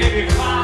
baby, fly.